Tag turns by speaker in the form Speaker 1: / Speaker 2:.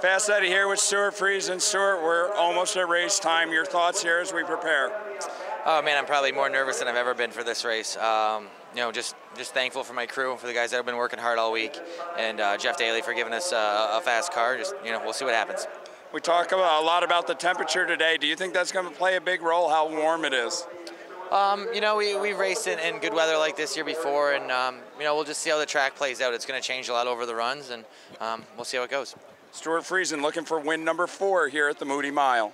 Speaker 1: Fast Eddie here with Stuart Stewart And Stewart, we're almost at race time. Your thoughts here as we prepare?
Speaker 2: Oh man, I'm probably more nervous than I've ever been for this race. Um, you know, just just thankful for my crew, for the guys that have been working hard all week, and uh, Jeff Daly for giving us uh, a fast car. Just you know, we'll see what happens.
Speaker 1: We talk about, a lot about the temperature today. Do you think that's going to play a big role? How warm it is?
Speaker 2: Um, you know, we, we've raced in, in, good weather like this year before, and, um, you know, we'll just see how the track plays out. It's going to change a lot over the runs, and um, we'll see how it goes.
Speaker 1: Stewart Friesen looking for win number four here at the Moody Mile.